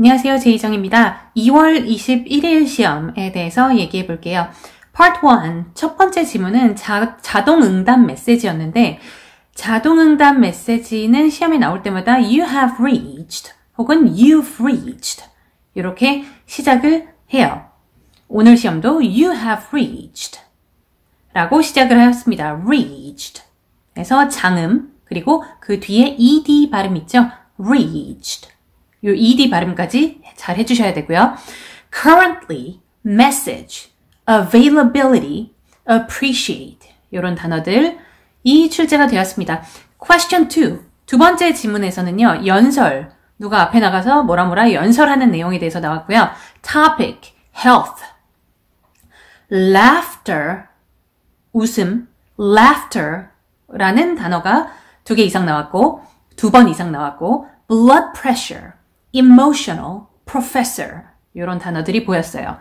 안녕하세요. 제이정입니다. 2월 21일 시험에 대해서 얘기해 볼게요. Part 1. 첫 번째 지문은 자, 자동 응답 메시지였는데, 자동 응답 메시지는 시험에 나올 때마다 you have reached 혹은 you've reached 이렇게 시작을 해요. 오늘 시험도 you have reached 라고 시작을 하였습니다. reached. 그래서 장음, 그리고 그 뒤에 ed 발음 있죠? reached. 요 ed 발음까지 잘 해주셔야 되고요. currently, message, availability, appreciate 이런 단어들 이 출제가 되었습니다. question 2. 두 번째 지문에서는요. 연설, 누가 앞에 나가서 뭐라 뭐라 연설하는 내용에 대해서 나왔고요. topic, health, laughter, 웃음, laughter라는 단어가 두 개 이상 나왔고, 두 번 이상 나왔고, blood pressure, emotional, professor 이런 단어들이 보였어요.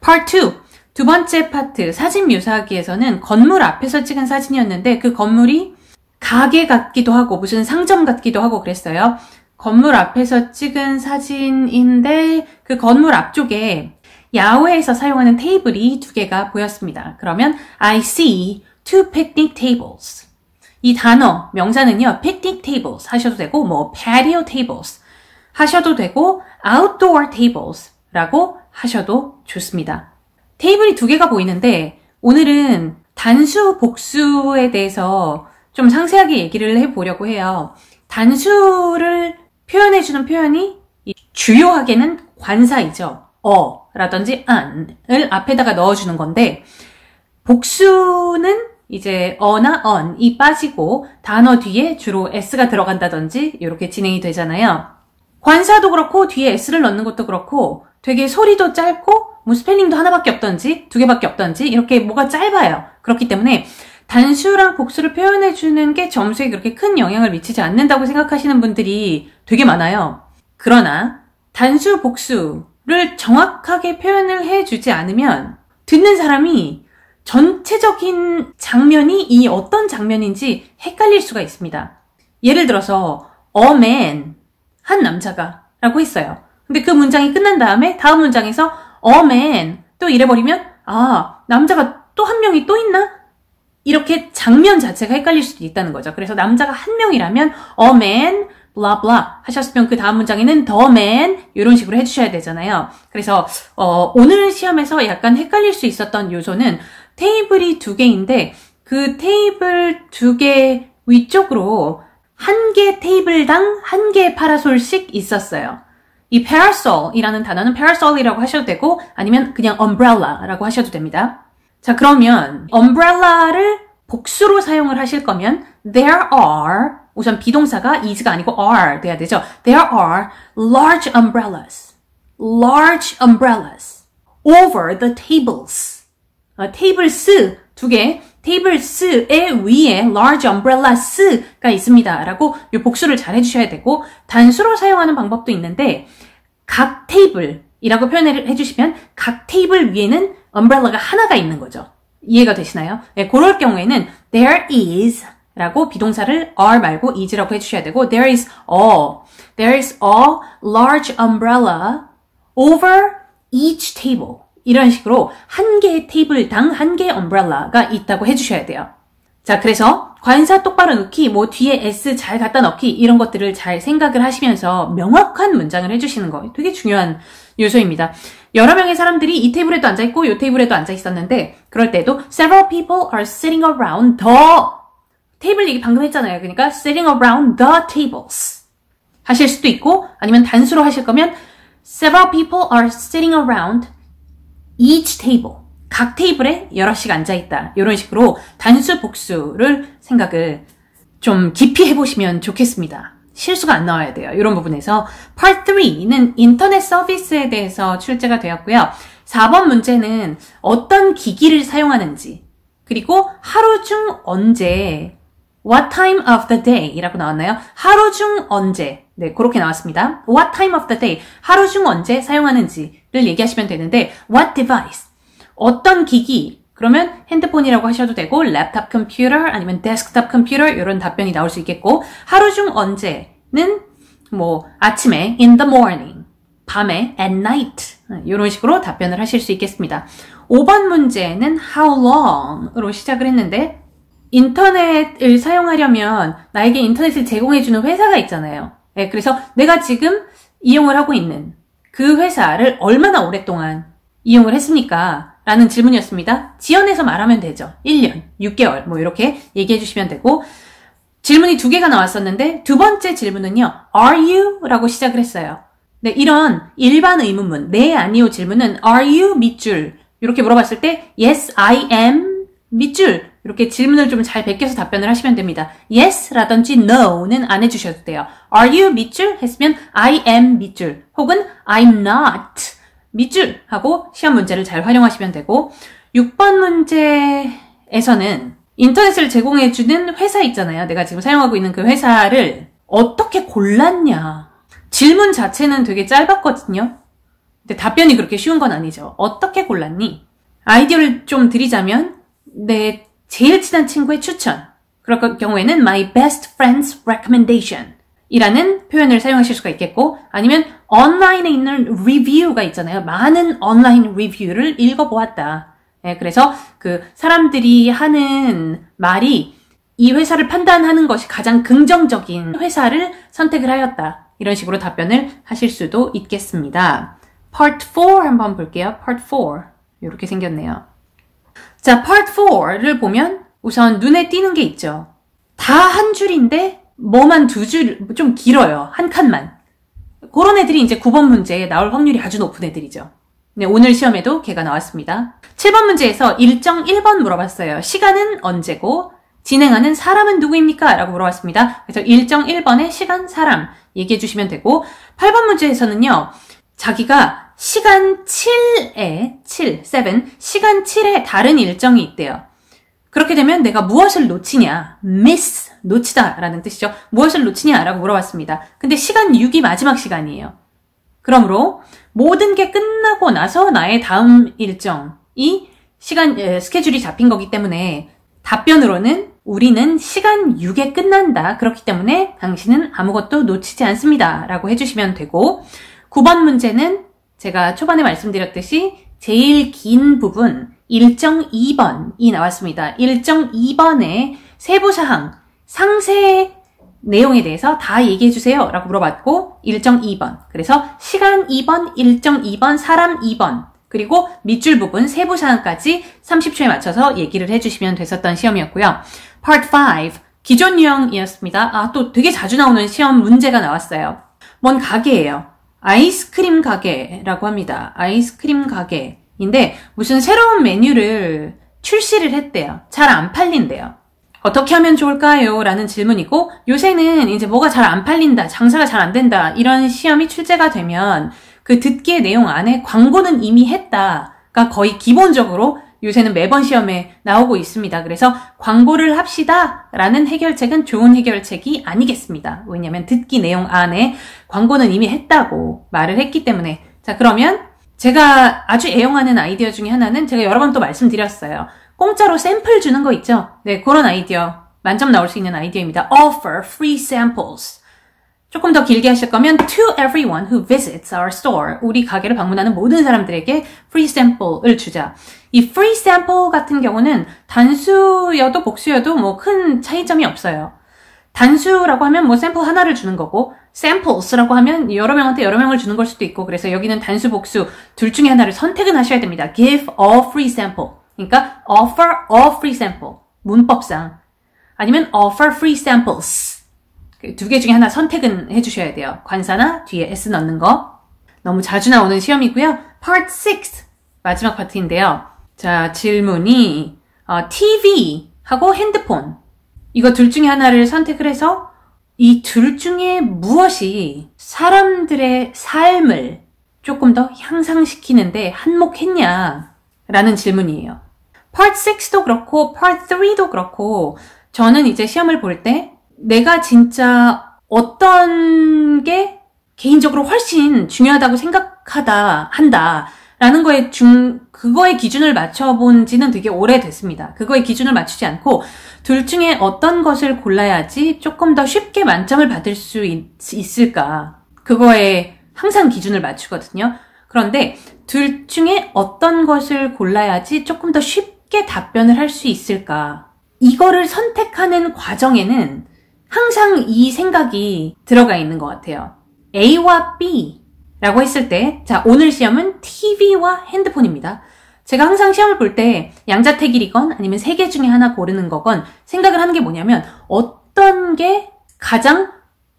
Part 2. 두 번째 파트 사진 묘사하기에서는 건물 앞에서 찍은 사진이었는데 그 건물이 가게 같기도 하고 무슨 상점 같기도 하고 그랬어요. 건물 앞에서 찍은 사진인데 그 건물 앞쪽에 야외에서 사용하는 테이블이 두 개가 보였습니다. 그러면 I see two picnic tables. 이 단어 명사는요. picnic tables 하셔도 되고 뭐 patio tables 하셔도 되고 outdoor tables라고 하셔도 좋습니다. 테이블이 두 개가 보이는데 오늘은 단수 복수에 대해서 좀 상세하게 얘기를 해보려고 해요. 단수를 표현해주는 표현이 주요하게는 관사이죠. 어 라든지 안을 앞에다가 넣어주는 건데 복수는 이제 어나 언이 빠지고 단어 뒤에 주로 s가 들어간다든지 이렇게 진행이 되잖아요. 관사도 그렇고 뒤에 s를 넣는 것도 그렇고 되게 소리도 짧고 뭐 스펠링도 하나밖에 없던지 두 개밖에 없던지 이렇게 뭐가 짧아요. 그렇기 때문에 단수랑 복수를 표현해 주는 게 점수에 그렇게 큰 영향을 미치지 않는다고 생각하시는 분들이 되게 많아요. 그러나 단수 복수를 정확하게 표현을 해 주지 않으면 듣는 사람이 전체적인 장면이 이 어떤 장면인지 헷갈릴 수가 있습니다. 예를 들어서 man 한 남자가 라고 했어요. 근데 그 문장이 끝난 다음에 다음 문장에서 man 또 이래버리면 아 남자가 또 한 명이 또 있나? 이렇게 장면 자체가 헷갈릴 수도 있다는 거죠. 그래서 남자가 한 명이라면 blah blah 하셨으면 그 다음 문장에는 man 이런 식으로 해주셔야 되잖아요. 그래서 어, 오늘 시험에서 약간 헷갈릴 수 있었던 요소는 테이블이 두 개인데 그 테이블 두 개 위쪽으로 한 개 테이블당 한 개 파라솔씩 있었어요. 이 parasol이라는 단어는 parasol이라고 하셔도 되고 아니면 그냥 umbrella라고 하셔도 됩니다. 자, 그러면 umbrella를 복수로 사용을 하실 거면 there are 우선 비동사가 is가 아니고 are 돼야 되죠. There are large umbrellas. large umbrellas over the tables. 어, tables 두 개, tables의 위에 large umbrellas가 있습니다. 라고 이 복수를 잘 해주셔야 되고 단수로 사용하는 방법도 있는데 각 테이블이라고 표현을 해주시면 각 테이블 위에는 umbrel라가 하나가 있는 거죠. 이해가 되시나요? 네, 그럴 경우에는 there is 라고 비동사를 are 말고 is라고 해주셔야 되고 there is a there is a large umbrella over each table 이런 식으로 한 개의 테이블당 한 개의 umbrel라가 있다고 해주셔야 돼요. 자, 그래서 관사 똑바로 넣기, 뭐 뒤에 s 잘 갖다 넣기 이런 것들을 잘 생각을 하시면서 명확한 문장을 해주시는 거 되게 중요한 요소입니다. 여러 명의 사람들이 이 테이블에도 앉아 있고 이 테이블에도 앉아 있었는데 그럴 때도 several people are sitting around the 테이블 얘기 방금 했잖아요. 그러니까 sitting around the tables 하실 수도 있고 아니면 단수로 하실 거면 several people are sitting around each table 각 테이블에 여럿씩 앉아있다. 이런 식으로 단수 복수를 생각을 좀 깊이 해보시면 좋겠습니다. 실수가 안 나와야 돼요. 이런 부분에서 Part 3는 인터넷 서비스에 대해서 출제가 되었고요. 4번 문제는 어떤 기기를 사용하는지 그리고 하루 중 언제 What time of the day 이라고 나왔나요? 하루 중 언제 네, 그렇게 나왔습니다. What time of the day 하루 중 언제 사용하는지를 얘기하시면 되는데 What device 어떤 기기 그러면 핸드폰이라고 하셔도 되고 랩탑 컴퓨터 아니면 데스크탑 컴퓨터 이런 답변이 나올 수 있겠고 하루 중 언제는 뭐 아침에 in the morning 밤에 at night 이런 식으로 답변을 하실 수 있겠습니다. 5번 문제는 how long으로 시작을 했는데 인터넷을 사용하려면 나에게 인터넷을 제공해주는 회사가 있잖아요. 네, 그래서 내가 지금 이용을 하고 있는 그 회사를 얼마나 오랫동안 이용을 했습니까? 라는 질문이었습니다. 지연해서 말하면 되죠. 1년, 6개월, 뭐 이렇게 얘기해 주시면 되고, 질문이 두 개가 나왔었는데, 두 번째 질문은요, are you? 라고 시작을 했어요. 네, 이런 일반 의문문, 네, 아니요 질문은 are you 밑줄, 이렇게 물어봤을 때, yes, I am 밑줄, 이렇게 질문을 좀 잘 베껴서 답변을 하시면 됩니다. yes 라든지 no는 안 해주셔도 돼요. are you 밑줄 했으면 I am 밑줄, 혹은 I'm not 밑줄 하고 시험 문제를 잘 활용하시면 되고 6번 문제에서는 인터넷을 제공해주는 회사 있잖아요. 내가 지금 사용하고 있는 그 회사를 어떻게 골랐냐. 질문 자체는 되게 짧았거든요. 근데 답변이 그렇게 쉬운 건 아니죠. 어떻게 골랐니? 아이디어를 좀 드리자면 내 제일 친한 친구의 추천. 그럴 경우에는 my best friend's recommendation. 이라는 표현을 사용하실 수가 있겠고 아니면 온라인에 있는 리뷰가 있잖아요. 많은 온라인 리뷰를 읽어보았다. 네, 그래서 그 사람들이 하는 말이 이 회사를 판단하는 것이 가장 긍정적인 회사를 선택을 하였다. 이런 식으로 답변을 하실 수도 있겠습니다. Part 4 한번 볼게요. Part 4. 이렇게 생겼네요. 자, Part 4를 보면 우선 눈에 띄는 게 있죠. 다 한 줄인데 뭐만 두 줄, 좀 길어요. 한 칸만. 그런 애들이 이제 9번 문제에 나올 확률이 아주 높은 애들이죠. 네, 오늘 시험에도 걔가 나왔습니다. 7번 문제에서 일정 1번 물어봤어요. 시간은 언제고, 진행하는 사람은 누구입니까? 라고 물어봤습니다. 그래서 일정 1번에 시간, 사람 얘기해 주시면 되고, 8번 문제에서는요, 자기가 시간 7에, 7, 7, 시간 7에 다른 일정이 있대요. 그렇게 되면 내가 무엇을 놓치냐, miss, 놓치다 라는 뜻이죠. 무엇을 놓치냐 라고 물어봤습니다. 근데 시간 6이 마지막 시간이에요. 그러므로 모든 게 끝나고 나서 나의 다음 일정이 시간, 스케줄이 잡힌 거기 때문에 답변으로는 우리는 시간 6에 끝난다. 그렇기 때문에 당신은 아무것도 놓치지 않습니다. 라고 해주시면 되고 9번 문제는 제가 초반에 말씀드렸듯이 제일 긴 부분 일정 2번이 나왔습니다. 일정 2번에 세부사항, 상세 내용에 대해서 다 얘기해 주세요. 라고 물어봤고, 일정 2번. 그래서 시간 2번, 일정 2번, 사람 2번. 그리고 밑줄 부분 세부 사항까지 30초에 맞춰서 얘기를 해주시면 됐었던 시험이었고요. Part 5. 기존 유형이었습니다. 아, 또 되게 자주 나오는 시험 문제가 나왔어요. 뭔 가게예요. 아이스크림 가게라고 합니다. 아이스크림 가게. 인데 무슨 새로운 메뉴를 출시를 했대요. 잘 안 팔린대요. 어떻게 하면 좋을까요? 라는 질문이고 요새는 이제 뭐가 잘 안 팔린다, 장사가 잘 안 된다 이런 시험이 출제가 되면 그 듣기의 내용 안에 광고는 이미 했다가 거의 기본적으로 요새는 매번 시험에 나오고 있습니다. 그래서 광고를 합시다 라는 해결책은 좋은 해결책이 아니겠습니다. 왜냐하면 듣기 내용 안에 광고는 이미 했다고 말을 했기 때문에 자 그러면 제가 아주 애용하는 아이디어 중에 하나는 제가 여러 번 또 말씀드렸어요. 공짜로 샘플 주는 거 있죠? 네, 그런 아이디어. 만점 나올 수 있는 아이디어입니다. Offer free samples. 조금 더 길게 하실 거면 to everyone who visits our store. 우리 가게를 방문하는 모든 사람들에게 free sample을 주자. 이 free sample 같은 경우는 단수여도 복수여도 뭐 큰 차이점이 없어요. 단수라고 하면 뭐 샘플 하나를 주는 거고 samples라고 하면 여러 명한테 여러 명을 주는 걸 수도 있고 그래서 여기는 단수 복수 둘 중에 하나를 선택은 하셔야 됩니다. give a free sample. 그러니까 offer a free sample. 문법상 아니면 offer free samples. 그 두개 중에 하나 선택은 해 주셔야 돼요. 관사나 뒤에 s 넣는 거. 너무 자주 나오는 시험이고요. part 6 마지막 파트인데요. 자, 질문이 어, TV 하고 핸드폰 이거 둘 중에 하나를 선택을 해서 이 둘 중에 무엇이 사람들의 삶을 조금 더 향상시키는데 한몫했냐? 라는 질문이에요. Part 6도 그렇고, Part 3도 그렇고, 저는 이제 시험을 볼때 내가 진짜 어떤 게 개인적으로 훨씬 중요하다고 생각하다, 한다. 라는 거에 중, 그거의 기준을 맞춰본 지는 되게 오래됐습니다. 그거의 기준을 맞추지 않고 둘 중에 어떤 것을 골라야지 조금 더 쉽게 만점을 받을 수 있, 있을까. 그거에 항상 기준을 맞추거든요. 그런데 둘 중에 어떤 것을 골라야지 조금 더 쉽게 답변을 할 수 있을까? 이거를 선택하는 과정에는 항상 이 생각이 들어가 있는 것 같아요. A와 B라고 했을 때, 자, 오늘 시험은 TV와 핸드폰입니다. 제가 항상 시험을 볼 때 양자택일이건 아니면 세 개 중에 하나 고르는 거건 생각을 하는 게 뭐냐면 어떤 게 가장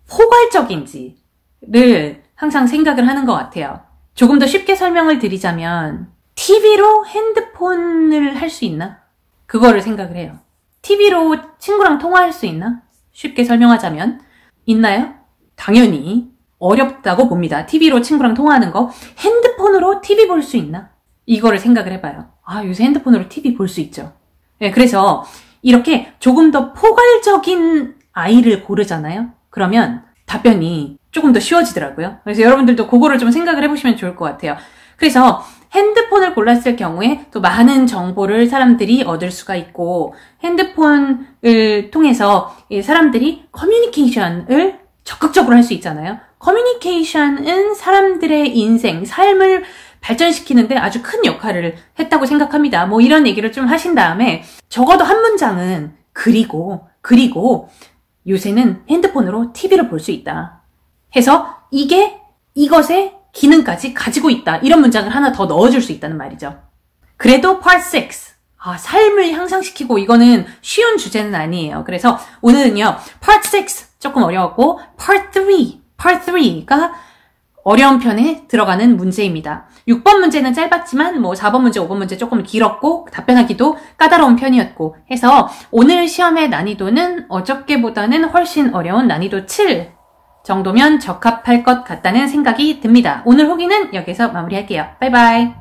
포괄적인지를 항상 생각을 하는 것 같아요. 조금 더 쉽게 설명을 드리자면 TV로 핸드폰을 할 수 있나? 그거를 생각을 해요. TV로 친구랑 통화할 수 있나? 쉽게 설명하자면 있나요? 당연히 어렵다고 봅니다. TV로 친구랑 통화하는 거. 핸드폰으로 TV 볼 수 있나? 이거를 생각을 해봐요. 아, 요새 핸드폰으로 TV 볼 수 있죠. 네, 그래서 이렇게 조금 더 포괄적인 아이를 고르잖아요? 그러면 답변이 조금 더 쉬워지더라고요. 그래서 여러분들도 그거를 좀 생각을 해보시면 좋을 것 같아요. 그래서 핸드폰을 골랐을 경우에 또 많은 정보를 사람들이 얻을 수가 있고 핸드폰을 통해서 사람들이 커뮤니케이션을 적극적으로 할 수 있잖아요. 커뮤니케이션은 사람들의 인생, 삶을 발전시키는데 아주 큰 역할을 했다고 생각합니다. 뭐 이런 얘기를 좀 하신 다음에 적어도 한 문장은 그리고 그리고 요새는 핸드폰으로 TV를 볼 수 있다. 해서 이게 이것의 기능까지 가지고 있다. 이런 문장을 하나 더 넣어줄 수 있다는 말이죠. 그래도 part 6. 아, 삶을 향상시키고 이거는 쉬운 주제는 아니에요. 그래서 오늘은요, part 6 조금 어려웠고, part 3, part 3가 어려운 편에 들어가는 문제입니다. 6번 문제는 짧았지만 뭐 4번 문제, 5번 문제 조금 길었고 답변하기도 까다로운 편이었고 해서 오늘 시험의 난이도는 어저께보다는 훨씬 어려운 난이도 7 정도면 적합할 것 같다는 생각이 듭니다. 오늘 후기는 여기서 마무리할게요. 바이바이.